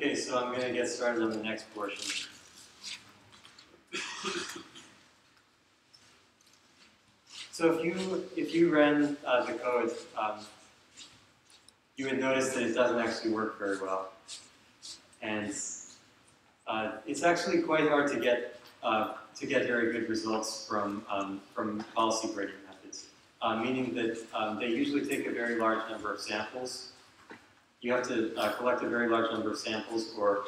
Okay, so I'm going to get started on the next portion. So if you if you ran uh, the code, um, you would notice that it doesn't actually work very well, and uh, it's actually quite hard to get uh, to get very good results from um, from policy gradient methods. Uh, meaning that um, they usually take a very large number of samples. You have to uh, collect a very large number of samples, or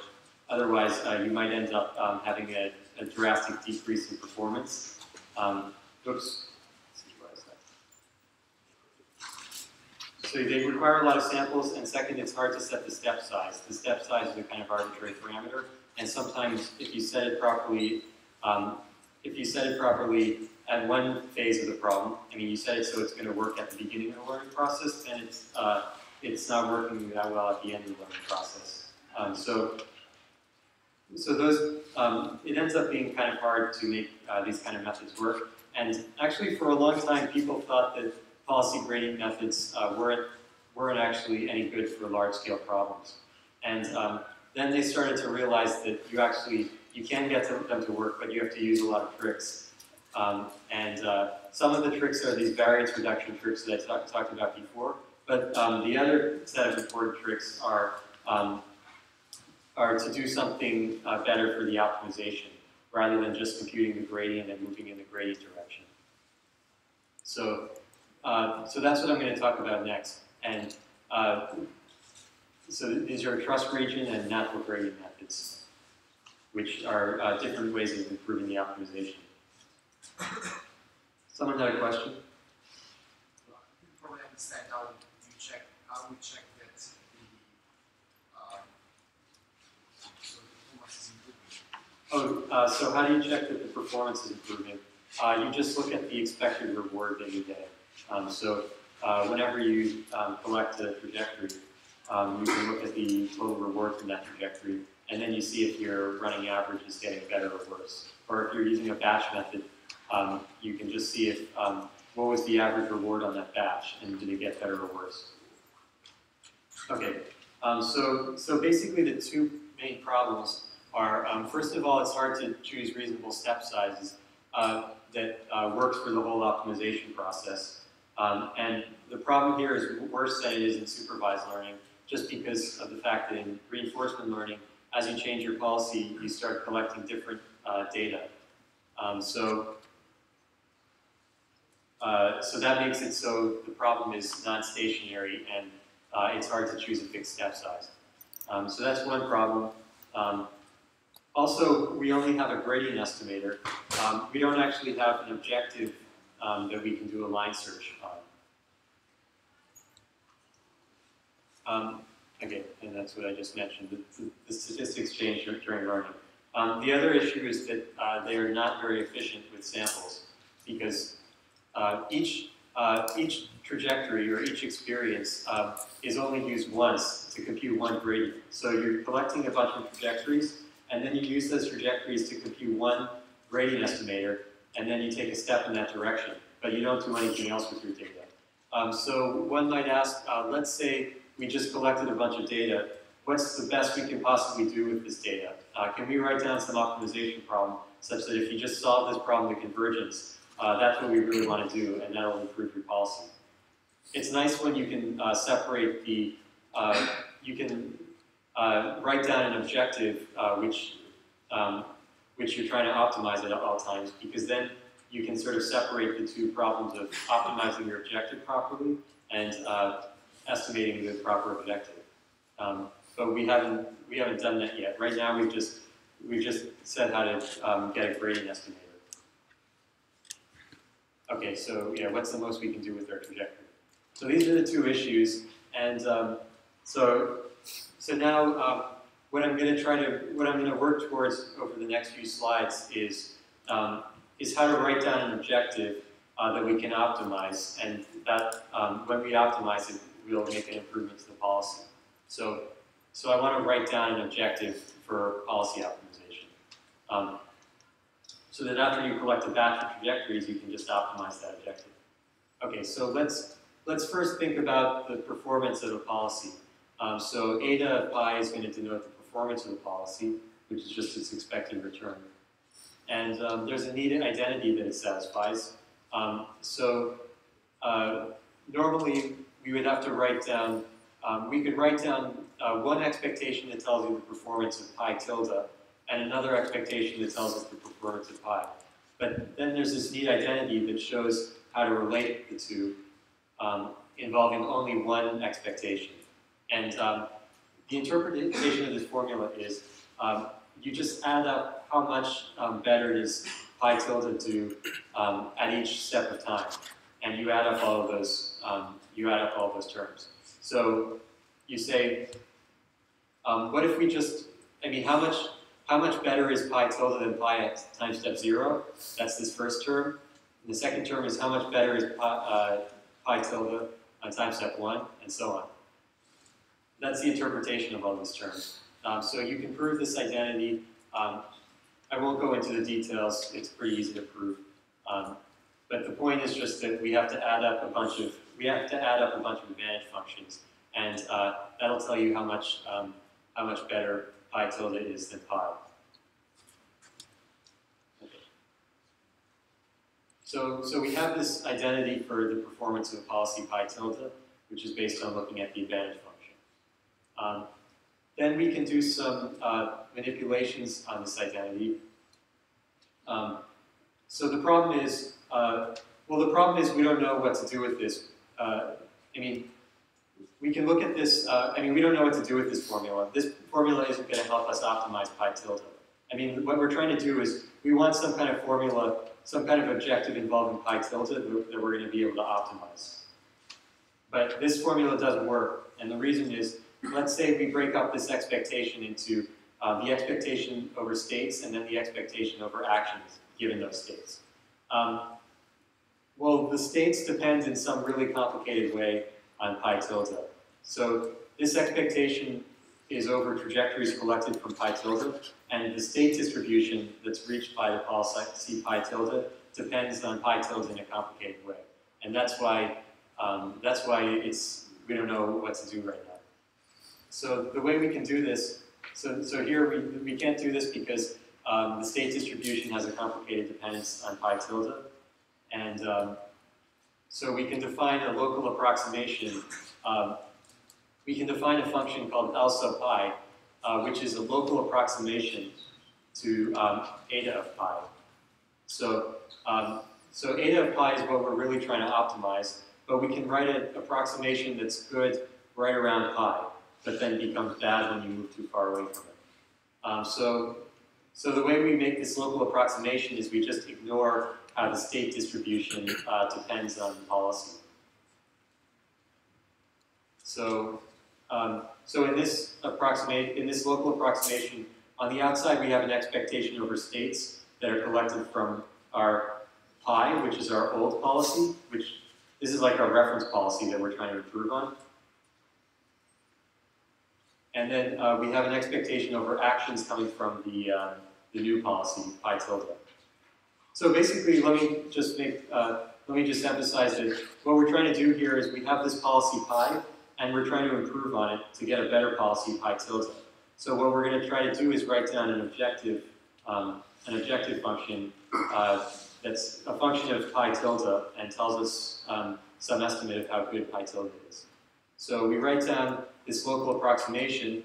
otherwise uh, you might end up um, having a, a, drastic decrease in performance. Um, oops. So they require a lot of samples, and second, it's hard to set the step size. The step size is a kind of arbitrary parameter, and sometimes if you set it properly, um, if you set it properly at one phase of the problem, I mean, you set it so it's going to work at the beginning of the learning process, then it's, uh, it's not working that well at the end of the learning process. Um, so, so those, um, it ends up being kind of hard to make uh, these kind of methods work. And actually, for a long time, people thought that policy gradient methods uh, weren't, weren't actually any good for large-scale problems. And um, then they started to realize that you actually, you can get them to work, but you have to use a lot of tricks. Um, and uh, some of the tricks are these variance reduction tricks that I talked about before, but um, the other set of important tricks are, um, are to do something uh, better for the optimization, rather than just computing the gradient and moving in the gradient direction. So uh, so that's what I'm going to talk about next. And uh, so these are trust region and natural gradient methods, which are uh, different ways of improving the optimization. Someone had a question? Understand how how we check that the so performance is improving. Oh, uh, so how do you check that the performance is improving? Uh, you just look at the expected reward that you get. Um, so uh, whenever you um, collect a trajectory, um, you can look at the total reward from that trajectory, and then you see if your running average is getting better or worse. Or if you're using a batch method, um, you can just see if um, what was the average reward on that batch, and did it get better or worse. Okay, um, so, so basically the two main problems are, first of all, it's hard to choose reasonable step sizes uh, that uh, works for the whole optimization process. Um, and the problem here is worse than it is in supervised learning, just because of the fact that in reinforcement learning, as you change your policy, you start collecting different uh, data. Um, so, uh, so that makes it so the problem is non-stationary and uh, it's hard to choose a fixed step size. Um, so that's one problem. Um, also, we only have a gradient estimator. Um, we don't actually have an objective um, that we can do a line search on. Um, okay, and that's what I just mentioned, the, the statistics change during learning. Um, the other issue is that uh, they are not very efficient with samples because uh, each, uh, each trajectory or each experience uh, is only used once to compute one gradient. So you're collecting a bunch of trajectories and then you use those trajectories to compute one gradient estimator and then you take a step in that direction, but you don't do anything else with your data. Um, so one might ask, uh, let's say we just collected a bunch of data, what's the best we can possibly do with this data? Uh, can we write down some optimization problem such that if you just solve this problem to convergence, uh, that's what we really want to do, and that'll improve your policy. It's nice when you can uh, separate the, uh, you can uh, write down an objective which um, which you're trying to optimize at all times, because then you can sort of separate the two problems of optimizing your objective properly and uh, estimating the proper objective. Um, but we haven't we haven't done that yet. Right now, we've just we've just said how to um, get a gradient estimator. Okay, so yeah, what's the most we can do with our trajectory? So these are the two issues, and um, so so now um, what I'm going to try to, what I'm going to work towards over the next few slides is, um, is how to write down an objective uh, that we can optimize, and that um, when we optimize it, we'll make an improvement to the policy. So, so I want to write down an objective for policy optimization. Um, so that after you collect a batch of trajectories, you can just optimize that objective. Okay, so let's, let's first think about the performance of a policy. Um, so eta of pi is going to denote the performance of the policy, which is just its expected return. And um, there's a needed identity that it satisfies. Um, so uh, normally we would have to write down, um, we could write down uh, one expectation that tells you the performance of pi tilde, and another expectation that tells us the performance of pi. But then there's this neat identity that shows how to relate the two, um, involving only one expectation. And um, the interpretation of this formula is um, you just add up how much um, better does pi tilde do um, at each step of time, and you add up all of those. Um, you add up all those terms. So you say, what if we just? I mean, how much? How much better is pi tilde than pi at time step zero? That's this first term. And the second term is how much better is pi, uh, pi tilde on time step one, and so on. That's the interpretation of all these terms. Um, so you can prove this identity. Um, I won't go into the details, it's pretty easy to prove. Um, but the point is just that we have to add up a bunch of, we have to add up a bunch of advantage functions. And uh, that'll tell you how much, um, how much better pi tilde is than pi. So, so we have this identity for the performance of the policy pi tilde, which is based on looking at the advantage function. Um, then we can do some uh, manipulations on this identity. Um, so the problem is, uh, well, the problem is we don't know what to do with this. Uh, I mean, we can look at this, uh, I mean, we don't know what to do with this formula. This formula isn't going to help us optimize pi tilde. I mean, what we're trying to do is we want some kind of formula, some kind of objective involving pi tilde that we're going to be able to optimize. But this formula doesn't work, and the reason is, let's say we break up this expectation into uh, the expectation over states and then the expectation over actions given those states. Um, well, the states depend in some really complicated way on pi tilde. So this expectation is over trajectories collected from pi tilde, and the state distribution that's reached by the policy pi tilde depends on pi tilde in a complicated way. And that's why, um, that's why it's, we don't know what to do right now. So the way we can do this, so, so here we, we can't do this because um, the state distribution has a complicated dependence on pi tilde. And um, so we can define a local approximation. We can define a function called L sub pi, uh, which is a local approximation to um, eta of pi. So, um, so eta of pi is what we're really trying to optimize, but we can write an approximation that's good right around pi, but then becomes bad when you move too far away from it. Um, so, so the way we make this local approximation is we just ignore how the state distribution uh, depends on policy. So, um, so in this approximate, in this local approximation, on the outside we have an expectation over states that are collected from our pi, which is our old policy, which this is like our reference policy that we're trying to improve on. And then uh, we have an expectation over actions coming from the, uh, the new policy, pi tilde. So basically, let me just make, uh, let me just emphasize that what we're trying to do here is we have this policy pi, and we're trying to improve on it to get a better policy pi tilde. So what we're going to try to do is write down an objective, um, an objective function uh, that's a function of pi tilde and tells us um, some estimate of how good pi tilde is. So we write down this local approximation,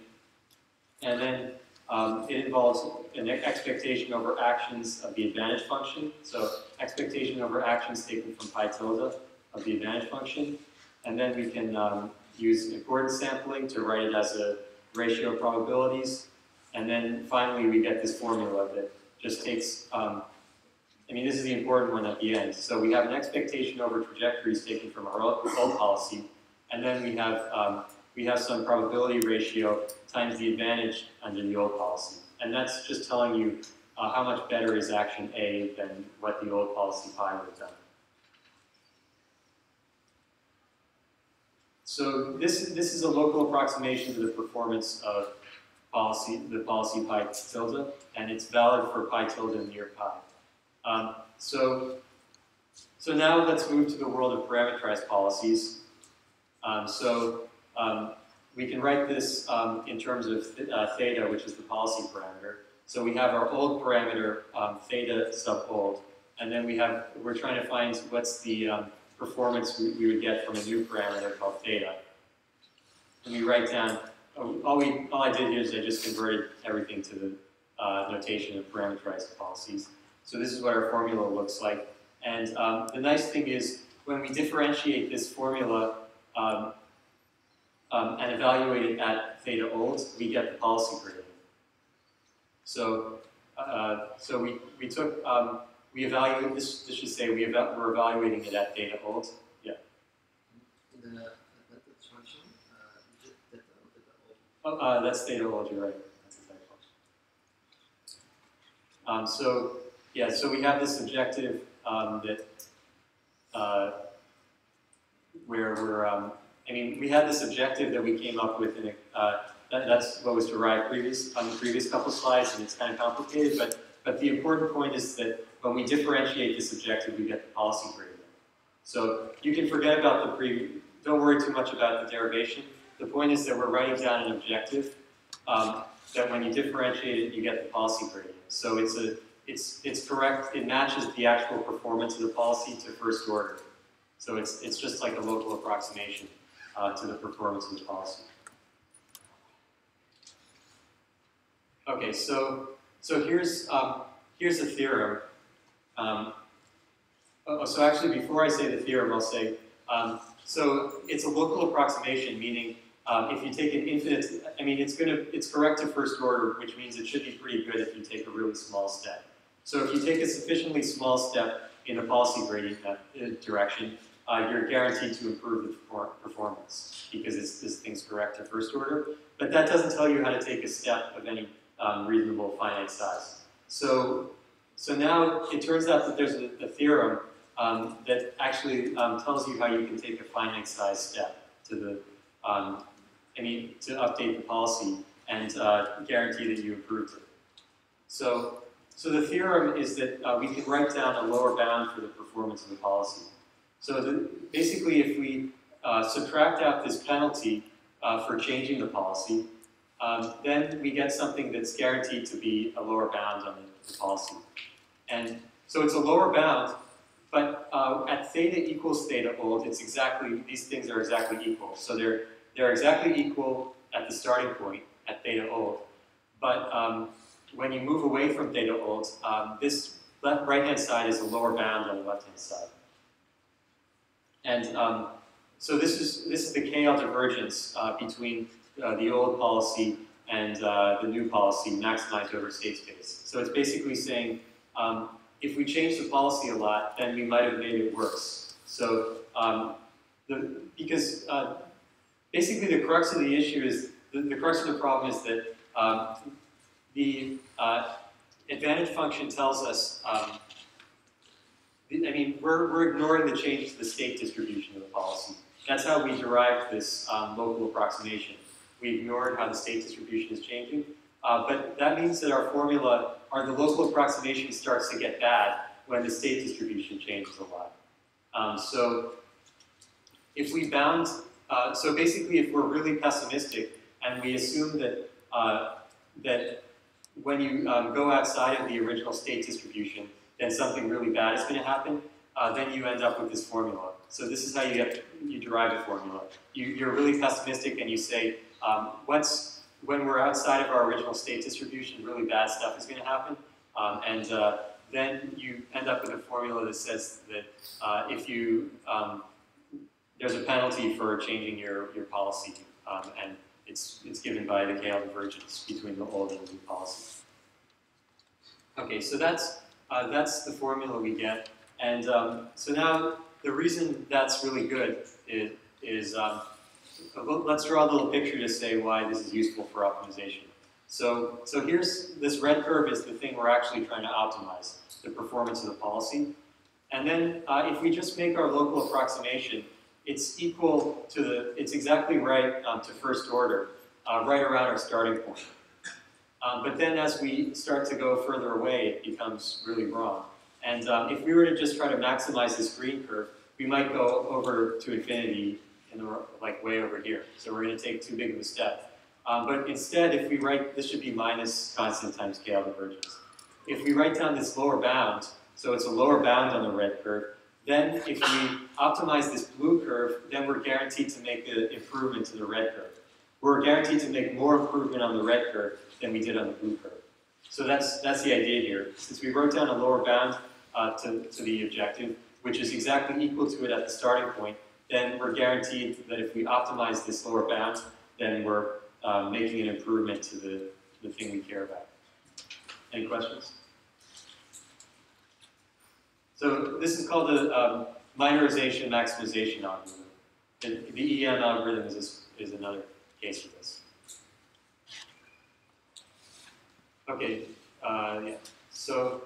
and then um, it involves an expectation over actions of the advantage function. So expectation over actions taken from pi tilde of the advantage function. And then we can um, use importance sampling to write it as a ratio of probabilities. And then finally we get this formula that just takes, um, I mean this is the important one at the end. So we have an expectation over trajectories taken from our old policy, and then we have um, we have some probability ratio times the advantage under the old policy. And that's just telling you uh, how much better is action A than what the old policy pi would have done. So this, this is a local approximation to the performance of policy, the policy pi tilde, and it's valid for pi tilde near pi. Um, so, so now let's move to the world of parameterized policies. Um, so um, we can write this um, in terms of th- uh, theta, which is the policy parameter. So we have our old parameter, um, theta sub old, and then we have, we're trying to find what's the um, performance we, we would get from a new parameter called theta. And we write down, oh, all we, all I did here is I just converted everything to the uh, notation of parameterized policies. So this is what our formula looks like. And um, the nice thing is, when we differentiate this formula um, um, and evaluate it at theta old, we get the policy gradient. So, uh, so we, we took, um, we evaluate, this, this should say we eva we're evaluating it at theta old. In the function, uh, data data Oh, uh, that's theta old, you're right. That's a typo. Um, so, yeah, so we have this objective um, that, uh, where we're, um, I mean, we had this objective that we came up with in a, uh, that, that's what was derived previous, on the previous couple slides, and it's kind of complicated, but, but the important point is that when we differentiate this objective, we get the policy gradient. So you can forget about the pre, don't worry too much about the derivation. The point is that we're writing down an objective um, that when you differentiate it, you get the policy gradient. So it's a, it's, it's correct, it matches the actual performance of the policy to first order. So it's, it's just like a local approximation uh, to the performance of the policy. Okay, so, so here's, um, here's a theorem. Um, oh, so actually, before I say the theorem, I'll say, um, so it's a local approximation, meaning um, if you take an infinite, I mean, it's going to, it's correct to first order, which means it should be pretty good if you take a really small step. So if you take a sufficiently small step in the policy gradient uh, direction, uh, you're guaranteed to improve the performance because it's, this thing's correct to first order. But that doesn't tell you how to take a step of any um, reasonable finite size. So, so now it turns out that there's a, a theorem um, that actually um, tells you how you can take a finite size step to the, um, I mean, to update the policy and uh, guarantee that you improved it. So, so the theorem is that uh, we can write down a lower bound for the performance of the policy. So the, basically, if we uh, subtract out this penalty uh, for changing the policy, um, then we get something that's guaranteed to be a lower bound on the, the policy. And so it's a lower bound, but uh, at theta equals theta old, it's exactly, these things are exactly equal. So they're, they're exactly equal at the starting point, at theta old. But um, when you move away from theta old, um, this left right-hand side is a lower bound on the left-hand side. And um, so this is, this is the KL divergence uh, between uh, the old policy and uh, the new policy, maximized over state space. So it's basically saying, um, if we change the policy a lot, then we might have made it worse. So, um, the, because uh, basically the crux of the issue is, the, the crux of the problem is that um, the uh, advantage function tells us, um, I mean, we're, we're ignoring the change to the state distribution of the policy. That's how we derived this um, local approximation. We ignored how the state distribution is changing. Uh, but that means that our formula, or the local approximation starts to get bad when the state distribution changes a lot. Um, so if we bound, uh, so basically if we're really pessimistic and we assume that, uh, that when you um, go outside of the original state distribution, then something really bad is going to happen, uh, then you end up with this formula. So this is how you get, you derive the formula. You, you're really pessimistic and you say, um, once, when we're outside of our original state distribution, really bad stuff is going to happen. Um, and uh, then you end up with a formula that says that uh, if you, um, there's a penalty for changing your, your policy, um, and it's, it's given by the KL divergence between the old and the new policy. Okay, so that's, uh, that's the formula we get. And um, so now the reason that's really good is, is um, let's draw a little picture to say why this is useful for optimization. So, so here's, this red curve is the thing we're actually trying to optimize, the performance of the policy. And then uh, if we just make our local approximation, it's equal to the, it's exactly right um, to first order, uh, right around our starting point. Um, but then as we start to go further away, it becomes really wrong. And um, if we were to just try to maximize this green curve, we might go over to infinity in the, like way over here. So we're gonna take too big of a step. Um, but instead, if we write, this should be minus constant times KL divergence. If we write down this lower bound, so it's a lower bound on the red curve, then if we optimize this blue curve, then we're guaranteed to make the improvement to the red curve. We're guaranteed to make more improvement on the red curve than we did on the blue curve. So that's, that's the idea here. Since we wrote down a lower bound uh, to, to the objective, which is exactly equal to it at the starting point, then we're guaranteed that if we optimize this lower bound, then we're um, making an improvement to the, the thing we care about. Any questions? So this is called the um, minorization maximization algorithm. The, the EM algorithm is, is another case for this. Okay, uh, yeah. So,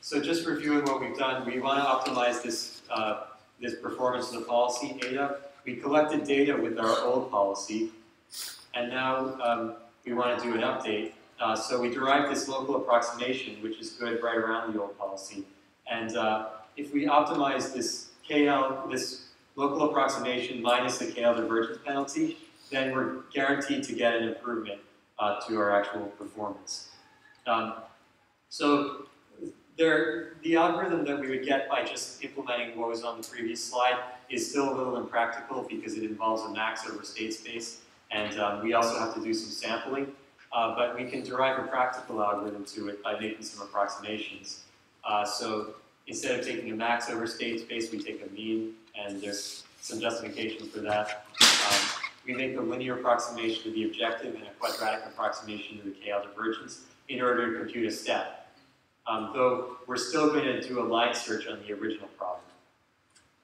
so just reviewing what we've done, we want to optimize this, uh, this performance of the policy data. We collected data with our old policy, and now um, we want to do an update. Uh, so we derived this local approximation, which is good right around the old policy. And uh, if we optimize this KL, this local approximation minus the KL divergence penalty, then we're guaranteed to get an improvement uh, to our actual performance. Um, so there, the algorithm that we would get by just implementing what was on the previous slide is still a little impractical because it involves a max over state space, and um, we also have to do some sampling. Uh, but we can derive a practical algorithm to it by making some approximations. Uh, so instead of taking a max over state space, we take a mean, and there's some justification for that. Um, we make a linear approximation to the objective and a quadratic approximation to the KL divergence in order to compute a step. Um, though we're still going to do a line search on the original problem.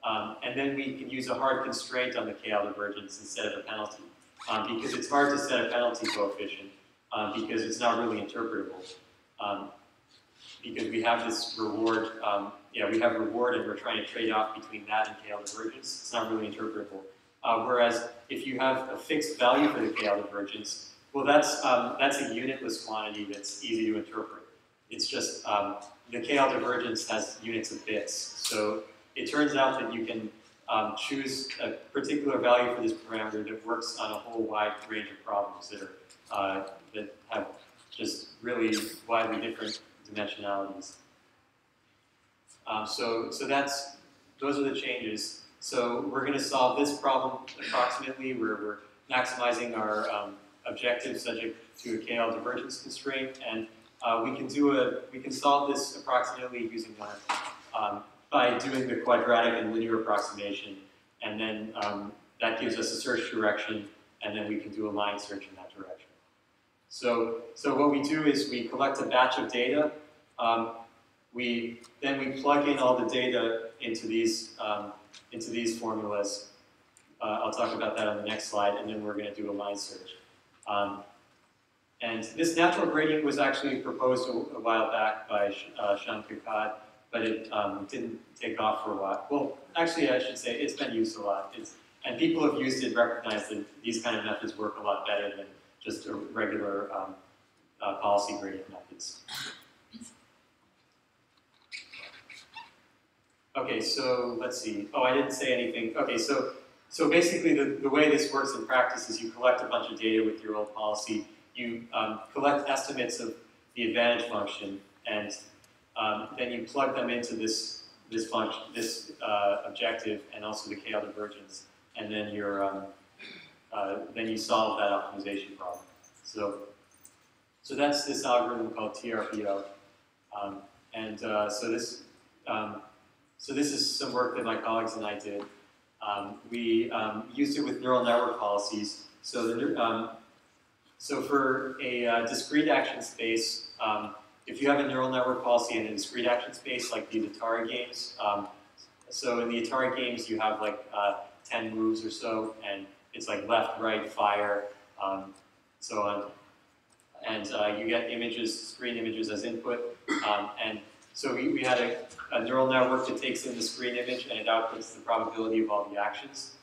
Um, and then we can use a hard constraint on the KL divergence instead of a penalty. Um, because it's hard to set a penalty coefficient um, because it's not really interpretable. Um, because we have this reward, um, yeah, we have reward and we're trying to trade off between that and KL divergence. It's not really interpretable. Uh, whereas if you have a fixed value for the KL divergence, well, that's, um, that's a unitless quantity that's easy to interpret. It's just um, the KL divergence has units of bits. So it turns out that you can um, choose a particular value for this parameter that works on a whole wide range of problems that, are, uh, that have just really widely different dimensionalities. Um, so, so that's, those are the changes. So we're going to solve this problem approximately where we're maximizing our um, objective subject to a KL divergence constraint, and uh, we can do a we can solve this approximately using um, by doing the quadratic and linear approximation, and then um, that gives us a search direction, and then we can do a line search in that direction. So so what we do is we collect a batch of data. Um, we then we plug in all the data into these um, into these formulas. Uh, I'll talk about that on the next slide, and then we're going to do a line search. And this natural gradient was actually proposed a, a while back by uh, Sham Kakade, but it um, didn't take off for a while. Well, actually, I should say it's been used a lot. It's, and people have used it recognize that these kind of methods work a lot better than just regular um, uh, policy gradient methods. Okay, so let's see. Oh, I didn't say anything. Okay, so so basically the, the way this works in practice is you collect a bunch of data with your old policy, you um, collect estimates of the advantage function, and um, then you plug them into this this function, this uh, objective, and also the KL divergence, and then you're um, uh, then you solve that optimization problem. So so that's this algorithm called TRPO, um, and uh, so this um, so this is some work that my colleagues and I did. Um, we used it with neural network policies. So, the, so for a uh, discrete action space, um, if you have a neural network policy in a discrete action space, like these Atari games, um, so in the Atari games you have like uh, 10 moves or so, and it's like left, right, fire, um, so on. And uh, you get images, screen images as input, and so we, we had a, a, neural network that takes in the screen image and it outputs the probability of all the actions.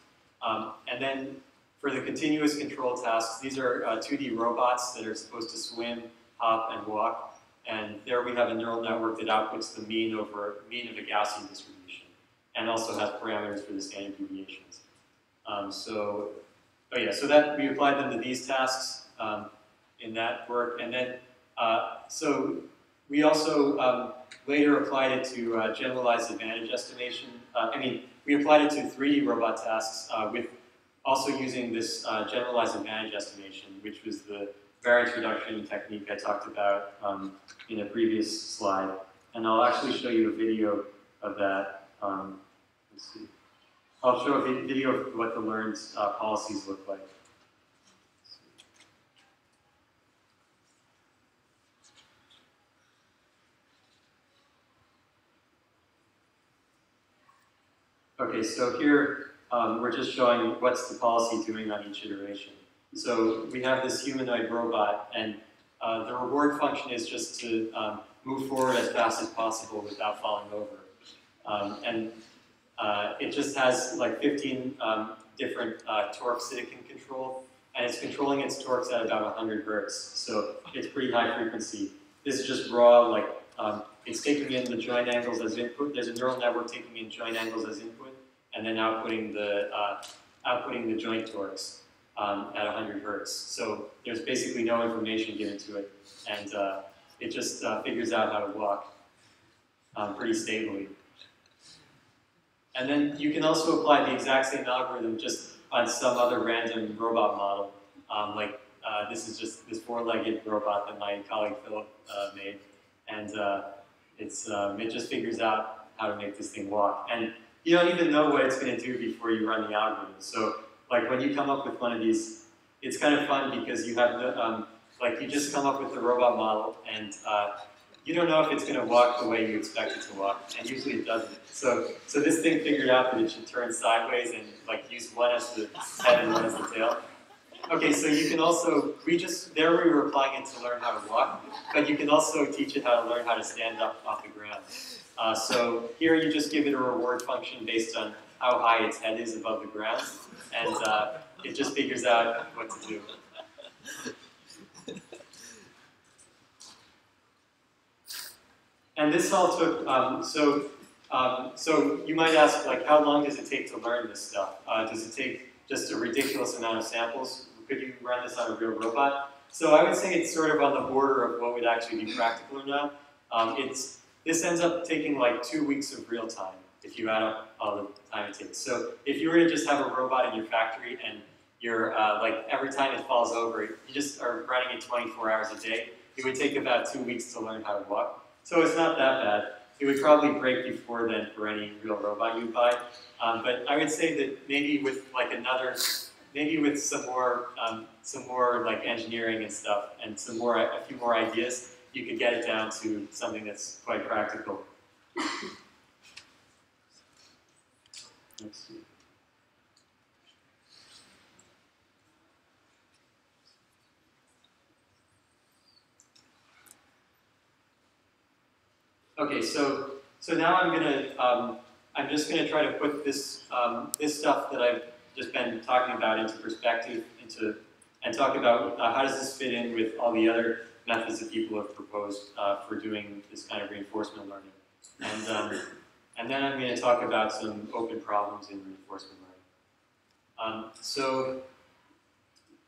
Um, and then for the continuous control tasks, these are uh, 2D robots that are supposed to swim, hop, and walk. And there we have a neural network that outputs the mean over mean of a Gaussian distribution, and also has parameters for the standard deviations. Um, so, oh yeah, so that we applied them to these tasks um, in that work, and then uh, so we also um, later applied it to uh, generalized advantage estimation. Uh, I mean, we applied it to 3D robot tasks uh, with also using this uh, generalized advantage estimation, which was the variance reduction technique I talked about um, in a previous slide. And I'll actually show you a video of that. Um, let's see. I'll show a video of what the learned uh, policies look like. Okay, so here um, we're just showing what's the policy doing on each iteration. So we have this humanoid robot, and uh, the reward function is just to um, move forward as fast as possible without falling over. Um, and uh, it just has like 15 um, different uh, torques that it can control, and it's controlling its torques at about 100 hertz. So it's pretty high frequency. This is just raw, like um, it's taking in the joint angles as input. There's a neural network taking in joint angles as input, and then outputting the uh, outputting the joint torques um, at 100 hertz. So there's basically no information given to it, and uh, it just uh, figures out how to walk um, pretty stably. And then you can also apply the exact same algorithm just on some other random robot model. Um, like uh, this is just this four-legged robot that my colleague Philip uh, made, and uh, it's um, it just figures out how to make this thing walk. And you don't even know what it's going to do before you run the algorithm. So like when you come up with one of these, it's kind of fun because you have the um, like you just come up with the robot model and uh, you don't know if it's going to walk the way you expect it to walk, and usually it doesn't. So, so this thing figured out that it should turn sideways and like use one as the head and one as the tail. Okay, so you can also we just there we were applying it to learn how to walk, but you can also teach it how to learn how to stand up off the ground. Uh, so here you just give it a reward function based on how high its head is above the ground, and uh, it just figures out what to do. And this all took, um, so, um, so you might ask, like, how long does it take to learn this stuff? Uh, does it take just a ridiculous amount of samples? Could you run this on a real robot? So I would say it's sort of on the border of what would actually be practical or not. Um, it's, this ends up taking like two weeks of real time if you add up all the time it takes. So if you were to just have a robot in your factory and you're, uh, like, every time it falls over, you just are running it 24 hours a day, it would take about two weeks to learn how to walk. So it's not that bad. It would probably break before then for any real robot you buy. Um, but I would say that maybe with like another, maybe with some more, um, some more like engineering and stuff, and some more, a few more ideas, you could get it down to something that's quite practical. Let's see. Okay, so so now I'm gonna um, I'm just gonna try to put this um, this stuff that I've just been talking about into perspective, into and talk about uh, how does this fit in with all the other methods that people have proposed uh, for doing this kind of reinforcement learning, and um, and then I'm going to talk about some open problems in reinforcement learning. Um, so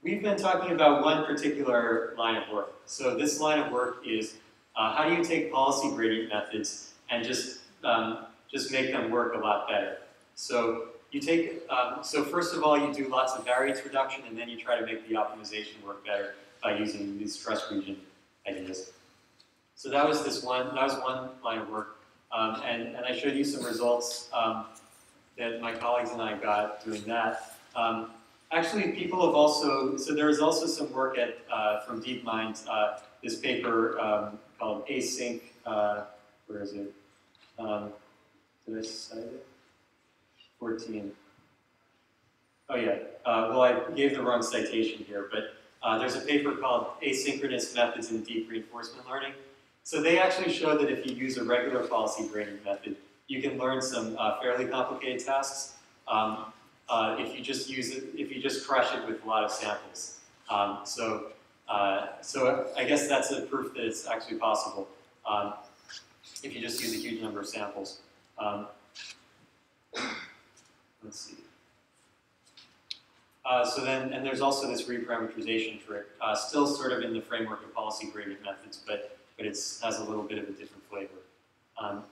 we've been talking about one particular line of work. So this line of work is uh, how do you take policy gradient methods and just um, just make them work a lot better? So you take um, so first of all you do lots of variance reduction and then you try to make the optimization work better by using these trust region ideas. So that was this one that was one line of work, um, and and I showed you some results um, that my colleagues and I got doing that. Um, actually, people have also so there is also some work at uh, from DeepMind. Uh, this paper um, called async, uh, where is it? Um, did I cite it? 14. Oh yeah, uh, well I gave the wrong citation here, but uh, there's a paper called Asynchronous Methods in Deep Reinforcement Learning. So they actually show that if you use a regular policy gradient method, you can learn some uh, fairly complicated tasks um, uh, if you just use it, if you just crush it with a lot of samples. Um, so uh, so I guess that's a proof that it's actually possible um, if you just use a huge number of samples. Um, let's see. Uh, so then, and there's also this reparameterization trick, uh, still sort of in the framework of policy gradient methods, but, but it has a little bit of a different flavor. Um,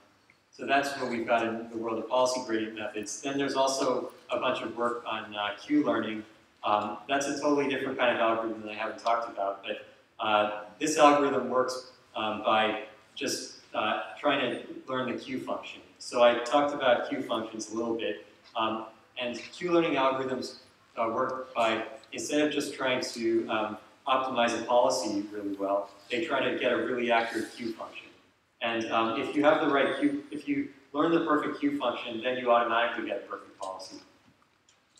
so that's what we've got in the world of policy gradient methods. Then there's also a bunch of work on uh, Q-learning. Um, that's a totally different kind of algorithm that I haven't talked about, but uh, this algorithm works um, by just uh, trying to learn the Q function. So I talked about Q functions a little bit, um, and Q-learning algorithms uh, work by, instead of just trying to um, optimize a policy really well, they try to get a really accurate Q function. And um, if you have the right Q, if you learn the perfect Q function, then you automatically get a perfect policy.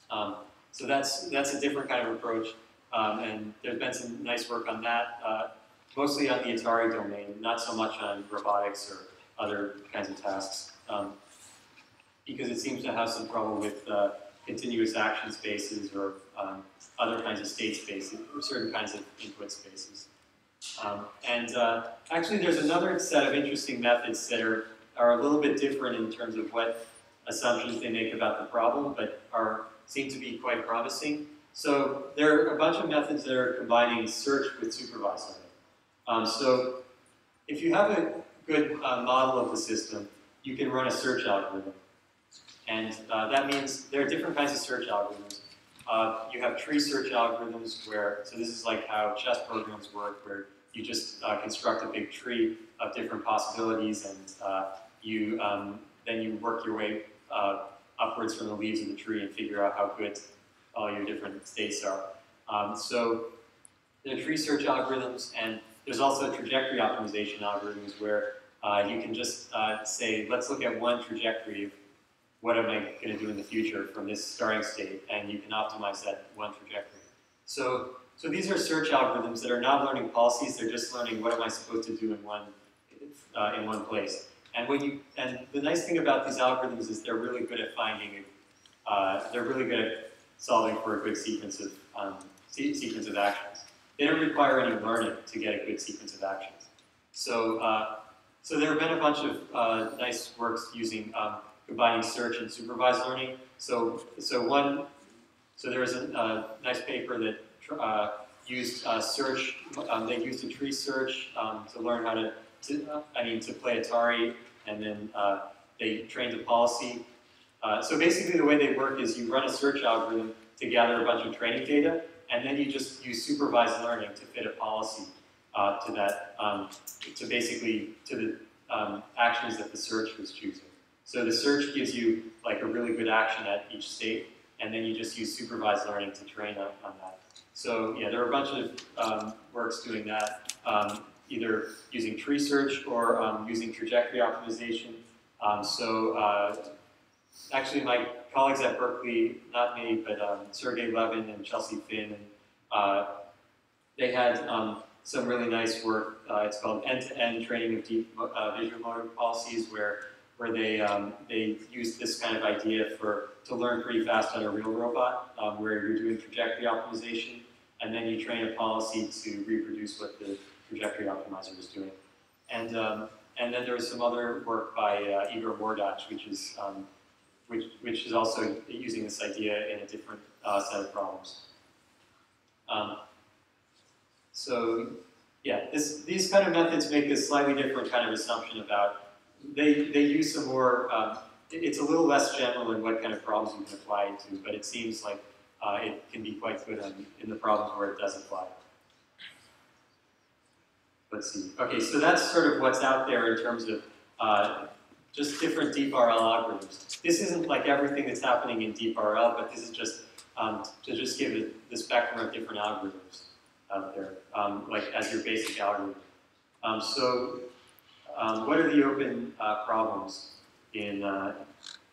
Um, so that's, that's a different kind of approach, um, and there's been some nice work on that, uh, mostly on the Atari domain, not so much on robotics or other kinds of tasks, um, because it seems to have some trouble with uh, continuous action spaces or um, other kinds of state spaces, or certain kinds of input spaces. Um, and uh, actually, there's another set of interesting methods that are, are a little bit different in terms of what assumptions they make about the problem, but are seem to be quite promising. So there are a bunch of methods that are combining search with supervised learning. Um, so if you have a good uh, model of the system, you can run a search algorithm. And uh, that means there are different kinds of search algorithms. Uh, you have tree search algorithms where, so this is like how chess programs work, where you just uh, construct a big tree of different possibilities and uh, you um, then you work your way uh, upwards from the leaves of the tree and figure out how good all your different states are. Um, so there are tree search algorithms and there's also trajectory optimization algorithms where uh, you can just say, let's look at one trajectory what am I going to do in the future from this starting state, and you can optimize that one trajectory. So, so these are search algorithms that are not learning policies; they're just learning what am I supposed to do in one uh, in one place. And when you and the nice thing about these algorithms is they're really good at finding. Uh, they're really good at solving for a good sequence of um, se sequence of actions. They don't require any learning to get a good sequence of actions. So, uh, so there have been a bunch of uh, nice works using um, combining search and supervised learning. So, so one, so there was a, a nice paper that uh, used uh, search. Um, they used a tree search um, to learn how to, to, I mean, to play Atari, and then uh, they trained a policy. Uh, so basically, the way they work is you run a search algorithm to gather a bunch of training data, and then you just use supervised learning to fit a policy uh, to that, um, to basically to the um, actions that the search was choosing. So the search gives you like a really good action at each state, and then you just use supervised learning to train on, on that. So yeah, there are a bunch of um, works doing that, um, either using tree search or um, using trajectory optimization. Um, so uh, actually my colleagues at Berkeley, not me, but um, Sergey Levine and Chelsea Finn, uh, they had um, some really nice work. Uh, it's called end-to-end training of deep uh, visuomotor policies, where where they um, they use this kind of idea for to learn pretty fast on a real robot, um, where you're doing trajectory optimization, and then you train a policy to reproduce what the trajectory optimizer is doing. And um, and then there was some other work by uh, Igor Mordatch, which is um, which which is also using this idea in a different uh, set of problems. Um, so yeah, this, these kind of methods make a slightly different kind of assumption about they, they use some more, um, it's a little less general in what kind of problems you can apply it to, but it seems like uh, it can be quite good on, in the problems where it does apply. Let's see. Okay, so that's sort of what's out there in terms of uh, just different deep RL algorithms. This isn't like everything that's happening in deep RL, but this is just um, to just give it the spectrum of different algorithms out there, um, like as your basic algorithm. Um, so um, what are the open uh, problems in uh,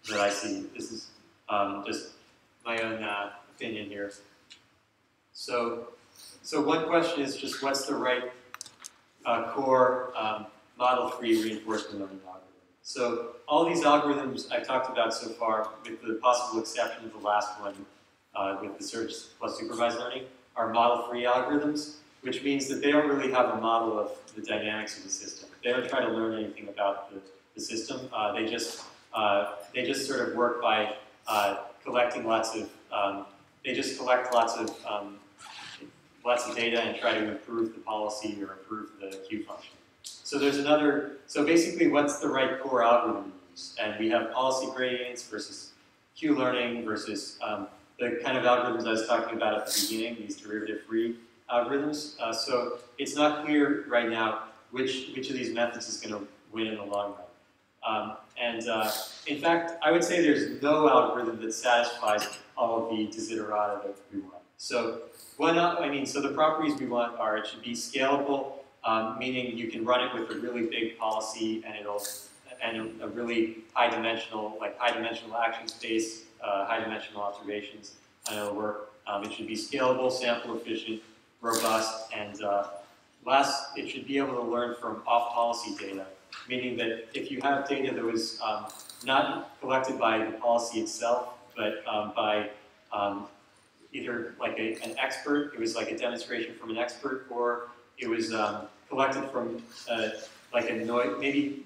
that I see? This is um, just my own uh, opinion here. So, so one question is just what's the right uh, core um, model-free reinforcement learning algorithm? So all these algorithms I've talked about so far, with the possible exception of the last one, uh, with the search plus supervised learning, are model-free algorithms, which means that they don't really have a model of the dynamics of the system. They don't try to learn anything about the, the system. Uh, they just uh, they just sort of work by uh, collecting lots of um, they just collect lots of um, lots of data and try to improve the policy or improve the Q function. So there's another. So basically, what's the right core algorithm to use? And we have policy gradients versus Q learning versus um, the kind of algorithms I was talking about at the beginning, these derivative-free algorithms. Uh, so it's not clear right now which which of these methods is going to win in the long run. Um, and uh, in fact, I would say there's no algorithm that satisfies all of the desiderata that we want. So one, I mean, so the properties we want are it should be scalable, um, meaning you can run it with a really big policy and it'll and a, a really high dimensional, like high dimensional action space, uh, high dimensional observations, and it'll work. Um, it should be scalable, sample efficient, robust, and uh, last, it should be able to learn from off-policy data, meaning that if you have data that was um, not collected by the policy itself, but um, by um, either like a, an expert, it was like a demonstration from an expert, or it was um, collected from uh, like a noise, maybe,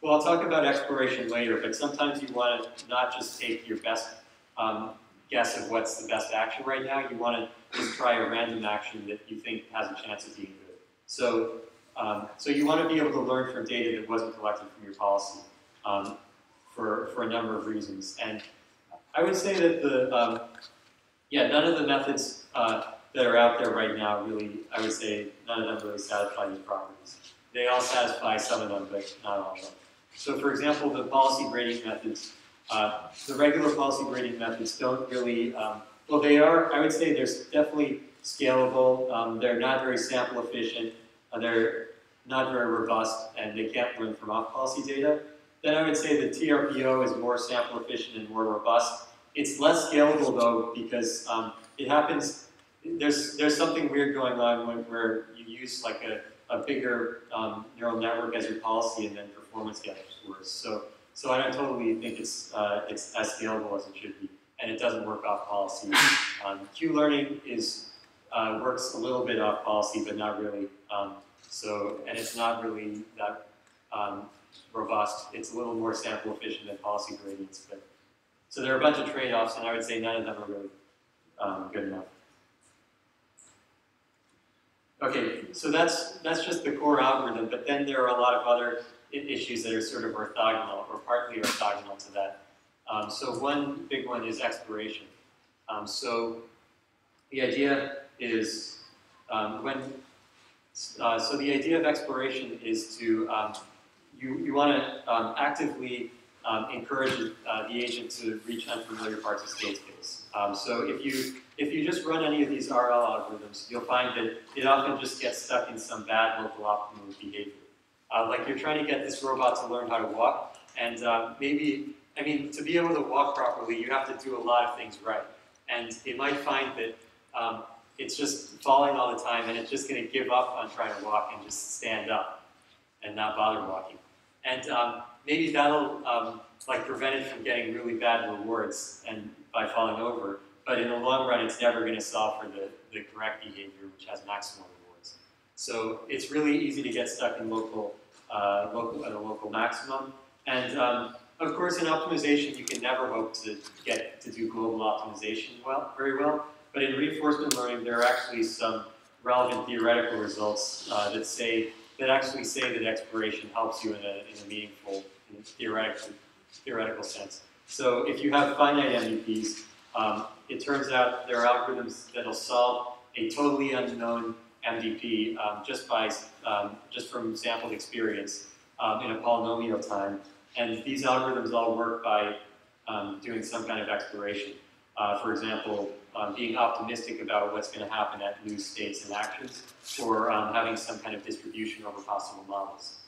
well, I'll talk about exploration later, but sometimes you want to not just take your best um, guess of what's the best action right now, you want to just try a random action that you think has a chance of being. So, um, so you want to be able to learn from data that wasn't collected from your policy um, for, for a number of reasons. And I would say that the, um, yeah, none of the methods uh, that are out there right now really, I would say none of them really satisfy these properties. They all satisfy some of them, but not all of them. So for example, the policy gradient methods, uh, the regular policy gradient methods don't really, um, well they are, I would say they're definitely scalable, um, they're not very sample efficient, they're not very robust, and they can't learn from off-policy data. Then I would say the TRPO is more sample efficient and more robust. It's less scalable though because um, it happens, there's, there's something weird going on when, where you use like a, a bigger um, neural network as your policy and then performance gets worse. So, so I don't totally think it's, uh, it's as scalable as it should be and it doesn't work off policy. Um, Q learning is, uh, works a little bit off policy but not really. Um, so, and it's not really that um, robust. It's a little more sample efficient than policy gradients, but so there are a bunch of trade-offs, and I would say none of them are really um, good enough. Okay, so that's that's just the core algorithm, but then there are a lot of other issues that are sort of orthogonal or partly orthogonal to that. Um, so one big one is exploration. Um, so the idea is um, when uh, so the idea of exploration is to um, you you want to um, actively um, encourage uh, the agent to reach unfamiliar parts of state space. Um, so if you if you just run any of these RL algorithms, you'll find that it often just gets stuck in some bad local optimum behavior. Uh, like you're trying to get this robot to learn how to walk, and uh, maybe I mean to be able to walk properly, you have to do a lot of things right, and it might find that. Um, it's just falling all the time and it's just going to give up on trying to walk and just stand up and not bother walking. And um, maybe that'll um, like prevent it from getting really bad rewards and by falling over. But in the long run, it's never going to solve for the, the correct behavior, which has maximum rewards. So it's really easy to get stuck in local, uh, local at a local maximum. And um, of course, in optimization, you can never hope to get to do global optimization well, very well. But in reinforcement learning, there are actually some relevant theoretical results uh, that say that actually say that exploration helps you in a, in a meaningful, in a theoretical, theoretical sense. So if you have finite MDPs, um, it turns out there are algorithms that'll solve a totally unknown MDP um, just by um, just from sampled experience um, in a polynomial time. And these algorithms all work by um, doing some kind of exploration. Uh, for example, um, being optimistic about what's going to happen at new states and actions, or um, having some kind of distribution over possible models.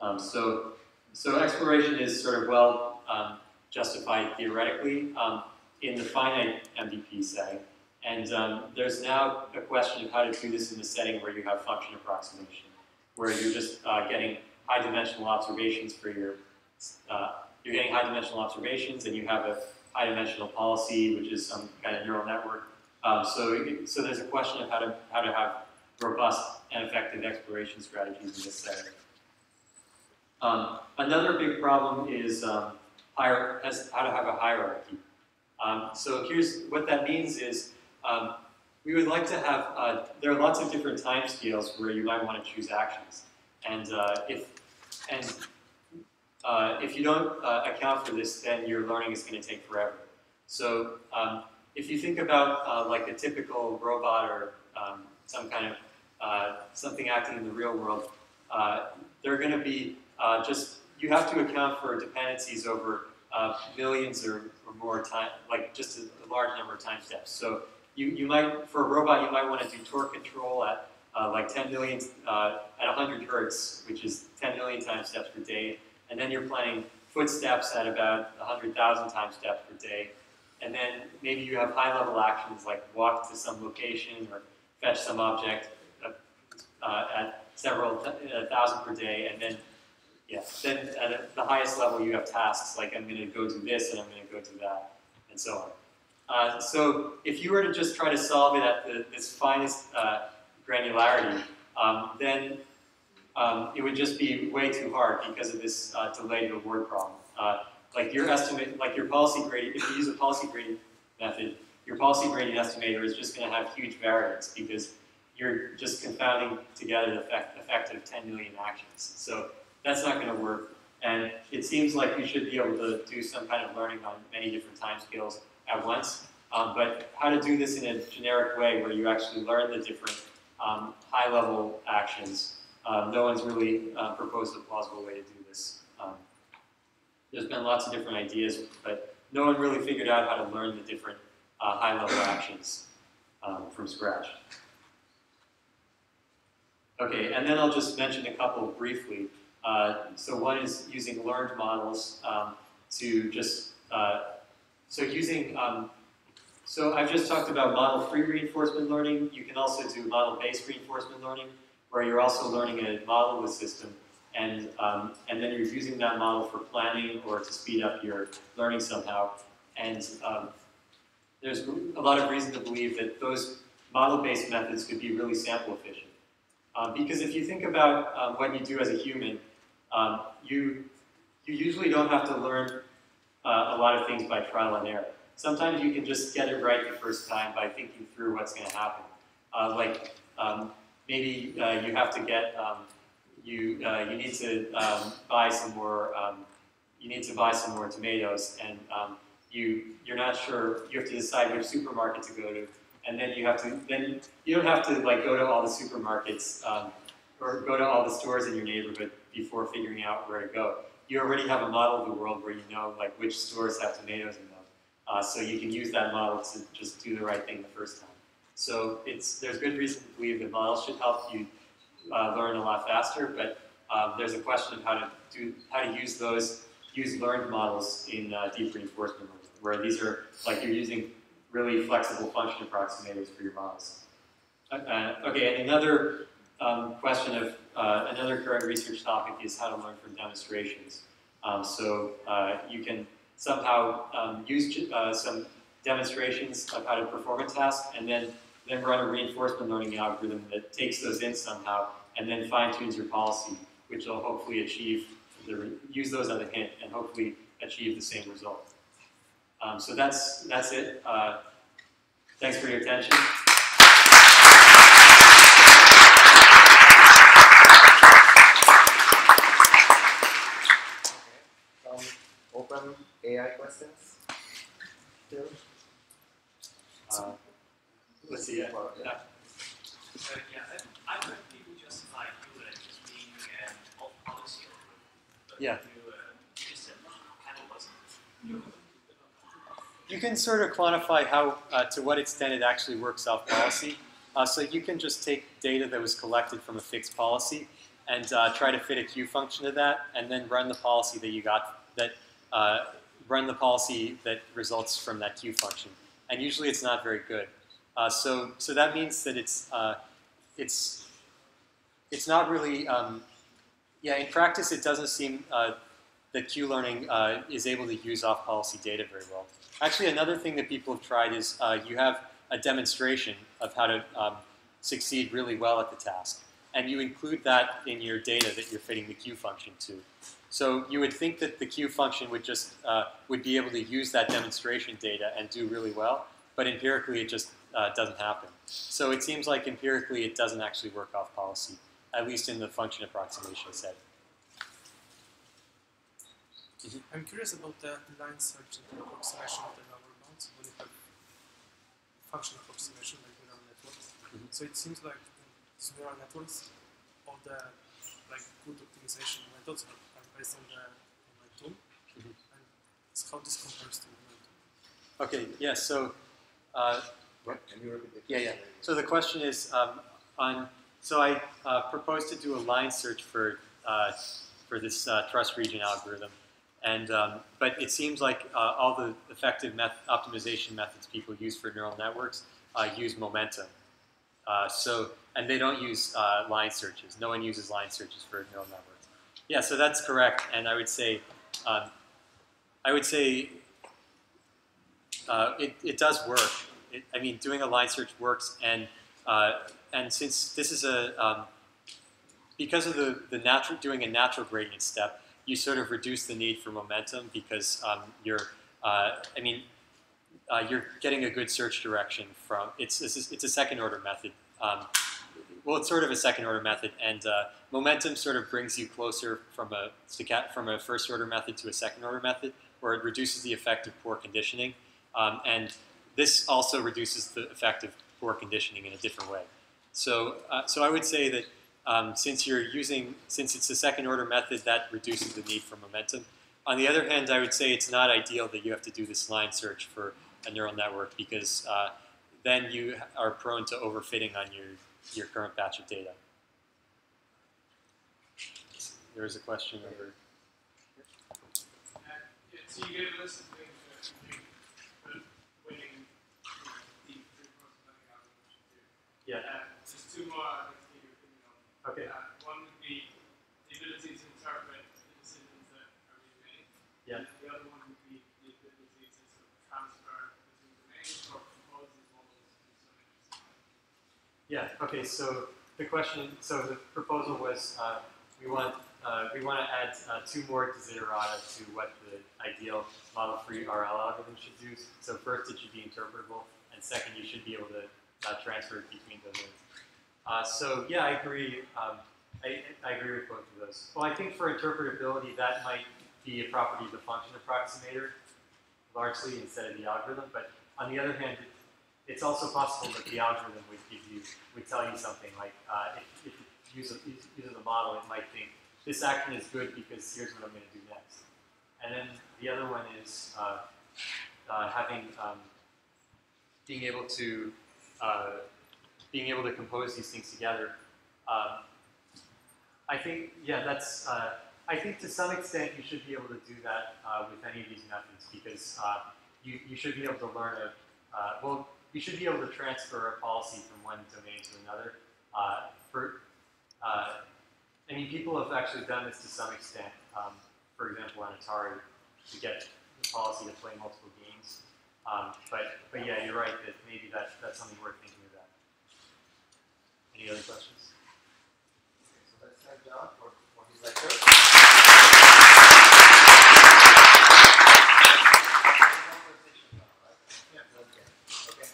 Um, so, so exploration is sort of well um, justified theoretically um, in the finite MDP setting. And um, there's now a question of how to do this in the setting where you have function approximation, where you're just uh, getting high dimensional observations for your, uh, you're getting high dimensional observations and you have a high dimensional policy, which is some kind of neural network. Um, so, so there's a question of how to, how to have robust and effective exploration strategies in this setting. Um, another big problem is um, how to have a hierarchy. Um, so here's what that means is um, we would like to have, uh, there are lots of different time scales where you might want to choose actions. And uh, if, and uh, if you don't uh, account for this, then your learning is going to take forever. So um, if you think about uh, like a typical robot or um, some kind of uh, something acting in the real world, uh, they're going to be uh, just, you have to account for dependencies over millions or, or more time, like just a, a large number of time steps. So you, you might, for a robot, you might want to do torque control at like 10 million, at 100 hertz, which is 10 million time steps per day. And then you're planning footsteps at about 100,000 times steps per day. And then maybe you have high level actions like walk to some location or fetch some object uh, uh, at several th a thousand per day. And then, yeah, then at the highest level you have tasks like I'm going to go do this and I'm going to go do that, and so on. Uh, so if you were to just try to solve it at the, this finest uh, granularity, um, then um, it would just be way too hard because of this uh, delayed reward problem. Uh, like your estimate, like your policy gradient, if you use a policy gradient method, your policy gradient estimator is just going to have huge variance because you're just confounding together the effect, effect of 10 million actions. So that's not going to work. And it seems like you should be able to do some kind of learning on many different timescales at once. Um, but how to do this in a generic way where you actually learn the different um, high-level actions, uh, no one's really uh, proposed a plausible way to do this. Um, there's been lots of different ideas, but no one really figured out how to learn the different uh, high-level actions um, from scratch. Okay, and then I'll just mention a couple briefly. Uh, so one is using learned models um, to just, uh, so using, um, so I've just talked about model-free reinforcement learning. You can also do model-based reinforcement learning, where you're also learning a model the system, and, um, and then you're using that model for planning or to speed up your learning somehow. And um, there's a lot of reason to believe that those model-based methods could be really sample efficient. Um, because if you think about um, what you do as a human, um, you, you usually don't have to learn uh, a lot of things by trial and error. Sometimes you can just get it right the first time by thinking through what's going to happen. Uh, like um, maybe uh, you have to get, um, you, uh, you need to um, buy some more, you need to buy some more tomatoes and you, you're not sure, you have to decide which supermarket to go to and then you have to then you don't have to like go to all the supermarkets um, or go to all the stores in your neighborhood before figuring out where to go. You already have a model of the world where you know like which stores have tomatoes in them, uh, so you can use that model to just do the right thing the first time. So it's there's good reason to believe that models should help you uh, learn a lot faster, but um, there's a question of how to do how to use those use learned models in uh, deep reinforcement learning, where these are like you're using really flexible function approximators for your models. Uh, okay, and another um, question of uh, another current research topic is how to learn from demonstrations. Um, so uh, you can somehow um, use uh, some demonstrations of how to perform a task and then, then run a reinforcement learning algorithm that takes those in somehow and then fine tunes your policy, which will hopefully achieve, the, use those as a hint and hopefully achieve the same result. Um, so that's, that's it. Uh, thanks for your attention. Um, open AI questions. Still? Uh, let's see. Yeah. Yeah. Uh, yeah, I, I've heard people justify Q learning as being an off policy algorithm. Yeah. You, uh, just said panel wasn't. You can sort of quantify how, uh, to what extent it actually works off policy. Uh, so you can just take data that was collected from a fixed policy and uh, try to fit a Q function to that, and then run the policy that you got that uh, run the policy that results from that Q function. And usually it's not very good. Uh, so so that means that it's uh, it's it's not really um, yeah. In practice, it doesn't seem uh, that Q learning uh, is able to use off policy data very well. Actually, another thing that people have tried is uh, you have a demonstration of how to um, succeed really well at the task. and you include that in your data that you're fitting the Q function to. So you would think that the Q function would just uh, would be able to use that demonstration data and do really well, but empirically it just uh, doesn't happen. So it seems like empirically it doesn't actually work off policy, at least in the function approximation setting. I'm curious about the line search and the approximation of the lower bounds when you have function approximation like neural networks. Mhm. So it seems like these neural networks, all the like good optimization methods are, are based on the momentum. Mhm. And how this compares to momentum. Okay, yeah, so uh, The Yeah, yeah. So the question is um, on. So I uh, proposed to do a line search for uh, for this uh, trust region algorithm, and um, but it seems like uh, all the effective optimization methods people use for neural networks uh, use momentum. Uh, so and they don't use line searches. No one uses line searches for neural networks. Yeah, so that's correct, and I would say um, I would say it, it does work. It, I mean, doing a line search works, and uh, and since this is a um, because of the the natural doing a natural gradient step, you sort of reduce the need for momentum because um, you're. Uh, I mean, uh, you're getting a good search direction from it's it's, it's a second order method. Um, well, it's sort of a second order method, and uh, momentum sort of brings you closer from a from a first order method to a second order method, where it reduces the effect of poor conditioning, um, and this also reduces the effect of poor conditioning in a different way. So, uh, so I would say that um, since you're using, since it's a second order method, that reduces the need for momentum. On the other hand, I would say it's not ideal that you have to do this line search for a neural network because uh, then you are prone to overfitting on your, your current batch of data. There was a question over you gave a list of things that you think that winning the three personality algorithm should do. Yeah. Uh, there's two more I'd like to get your opinion on. Okay. Uh, one would be the ability to interpret the decisions that are being made. Yeah. And the other one would be the ability to sort of transfer between domains or compose these models some interesting Yeah. Okay. So the question, so the proposal was, uh, we want uh, we want to add uh, two more desiderata to what the ideal model-free RL algorithm should do. So first, it should be interpretable, and second, you should be able to uh, transfer between domains. Uh, so yeah, I agree. Um, I, I agree with both of those. Well, I think for interpretability, that might be a property of the function approximator, largely instead of the algorithm. But on the other hand, it's also possible that the algorithm would give you would tell you something like uh, if, if it model, it might think this action is good because here's what I'm going to do next. And then the other one is uh, uh, having um, being able to uh, being able to compose these things together. Um, I think yeah, that's. Uh, I think to some extent you should be able to do that uh, with any of these methods because uh, you, you should be able to learn a uh, well you should be able to transfer a policy from one domain to another. Uh, for I mean, people have actually done this to some extent. Um, for example, on Atari, to get the policy to play multiple games. Um, but but yeah, you're right that maybe that that's something worth thinking about. Any other questions? Okay, so let's thank John for, for his lecture. Yeah. Okay. Okay.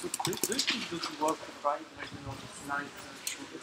So do, do you think you right like you know this line search